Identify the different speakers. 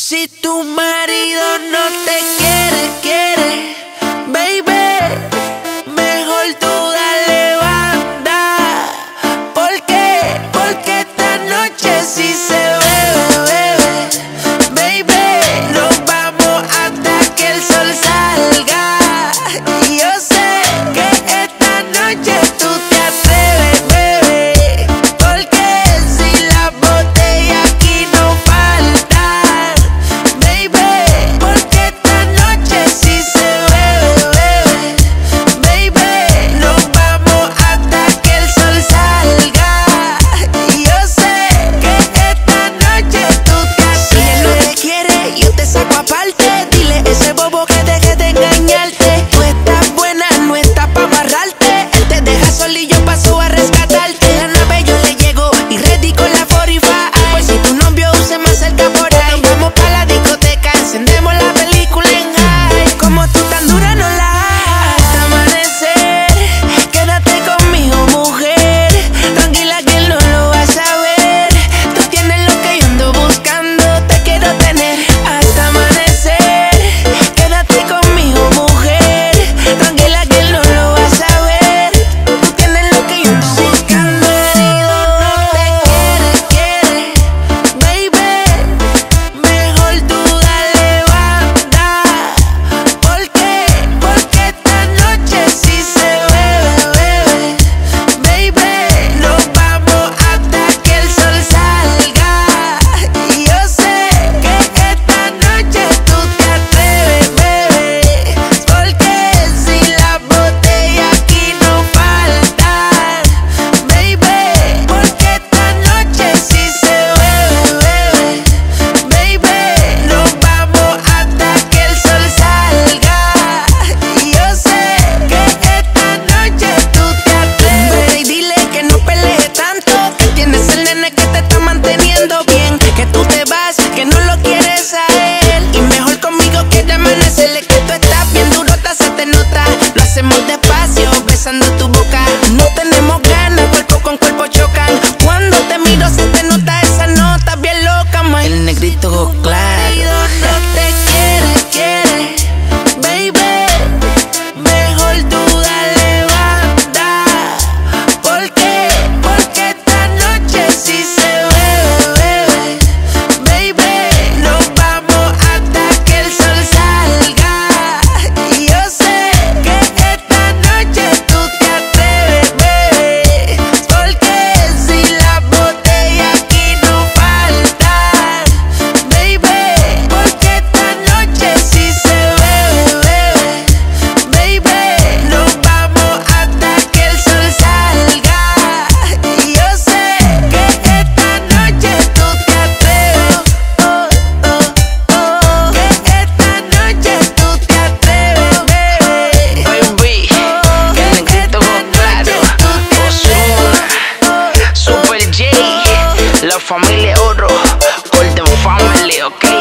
Speaker 1: Si tu marido no te quiere, quiere, baby, pensando La
Speaker 2: familia oro, Golden Family, ok.